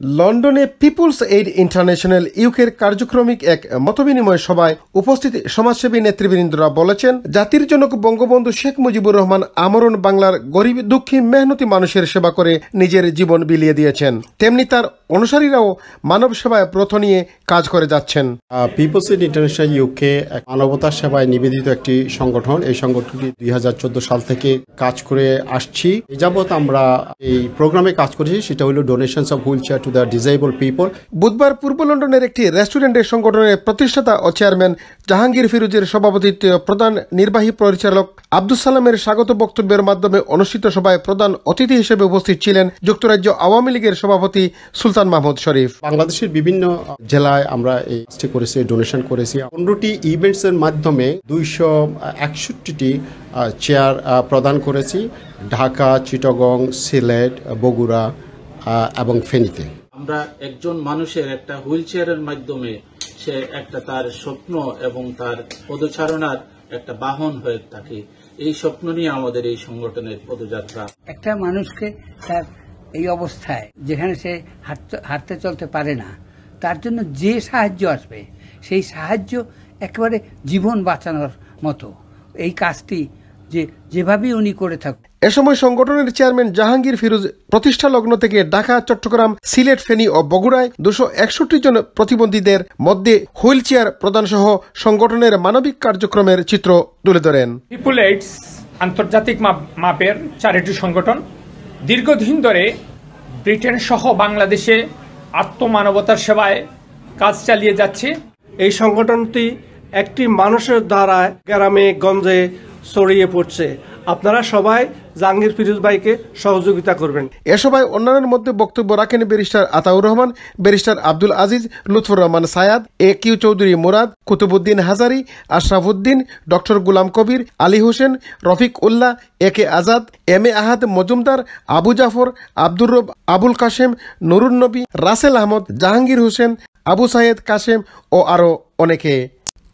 লন্ডনে people's aid international ইউকের কার্যক্রমিক এক মতবিনিময় সভায় উপস্থিত সমাজসেবী নেতৃবৃন্দরা বলেছেন, জাতির জনক বঙ্গবন্ধু শেখ মুজিবুর রহমান আমরণ বাংলার গরিব দুঃখী মেহনতি মানুষের সেবা করে নিজের জীবন বিলিয়ে দিয়েছেন। তেমনি তার অনুসারীরাও মানব সেবায় ব্রত নিয়ে কাজ করে যাচ্ছেন। পিপলস ইন ইন্টারন্যাশনাল ইউকে মানবতার সেবায় নিবেদিত একটি সংগঠন। এই সংগঠনটি দুই হাজার চোদ্দ সাল থেকে কাজ করে আসছি। এই যাবৎ আমরা এই প্রোগ্রামে কাজ করেছি, সেটা হলো donations of wheelchair to the disable people বুধবার পূর্ব লন্ডনের একটি রেস্টুরেন্টের সংগঠনের প্রতিষ্ঠাতা ও চেয়ারম্যান জাহাঙ্গীর ফিরোজের সভাপতিত্বে প্রধান নির্বাহী পরিচালক আব্দুল সালামের স্বাগত বক্তব্যের মাধ্যমে অনুষ্ঠিত সভায় প্রধান অতিথি হিসেবে উপস্থিত ছিলেন যুক্তরাজ্য আওয়ামী লীগের সভাপতি সুলতান মাহমুদ শরীফ। বাংলাদেশের বিভিন্ন জেলায় আমরা এই করেছি ডোনেশন করেছি। পনেরোটি ইভেন্টস এর মাধ্যমে দুইশো একষট্টিটি চেয়ার প্রদান করেছি। ঢাকা, চিটগং, সিলেট, বগুড়া এবং ফেনীতে। আমরা একজন মানুষের একটা হুইল চেয়ারের মাধ্যমে সে একটা তার স্বপ্ন এবং তার পদচারণার একটা বাহন হয়ে থাকে। এই স্বপ্ন নিয়ে আমাদের এই সংগঠনের পদযাত্রা। একটা মানুষকে তার এই অবস্থায় যেখানে সে হাঁটতে চলতে পারে না তার জন্য যে সাহায্য আসবে সেই সাহায্য একেবারে জীবন বাঁচানোর মতো। এই কাজটি যে যেভাবেই উনি করে থাকুন এ সময় সংগঠনের চেয়ারম্যান জাহাঙ্গীর ফিরোজ প্রতিষ্ঠা লগ্ন থেকে ঢাকা চট্টগ্রাম সিলেট ফেনী ও বগুড়ায় দুশো একষট্টি জন প্রতিবন্ধীদের মধ্যে হুইল চেয়ার প্রদান সহ সংগঠনের মানবিক কার্যক্রমের চিত্র তুলে ধরেন। পিপুল এইডস আন্তর্জাতিক মাপ- মাপের চ্যারিটি সংগঠন দীর্ঘদিন ধরে ব্রিটেন সহ বাংলাদেশে আত্মমানবতার সেবায় কাজ চালিয়ে যাচ্ছে। এই সংগঠনটি একটি মানুষের দ্বারা গ্রামে গঞ্জে ছড়িয়ে পড়ছে। আপনারা সবাই জাহাঙ্গীর ফিরোজ ভাইকে সহযোগিতা করবেন। এ সভায় অন্যান্যের মধ্যে বক্তব্য রাখেন barrister Ataur Rahman, barrister Abdul Aziz, Lutfur Rahman Sayad, A Q Chowdhury Murad Kutubuddin Hazari Ashrafuddin doctor Gulam Kabir, Ali Hossain, Rafiq Ullah, A K Azad, M A Ahad Majumder, Abu Zafar, Abdur Rob, Abul Kashem, Nurun নবী, রাসেল আহমদ, জাহাঙ্গীর হোসেন, আবু সাইয়েদ কাশেম ও আরও অনেকে।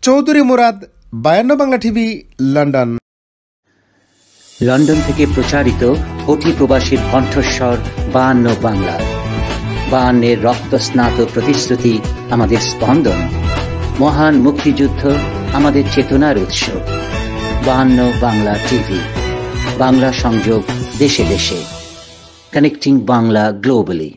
চৌধুরী মুরাদ, বায়ান্ন Bangla TV, London. London থেকে প্রচারিত কোটি প্রবাসীর কণ্ঠস্বর বায়ান্ন বাংলা। বায়ান্নের রক্তস্নাত প্রতিশ্রুতি আমাদের স্পন্দন। মহান মুক্তিযুদ্ধ আমাদের চেতনার উৎস। বায়ান্ন বাংলা টিভি। বাংলা সংযোগ দেশে দেশে। Connecting Bangla globally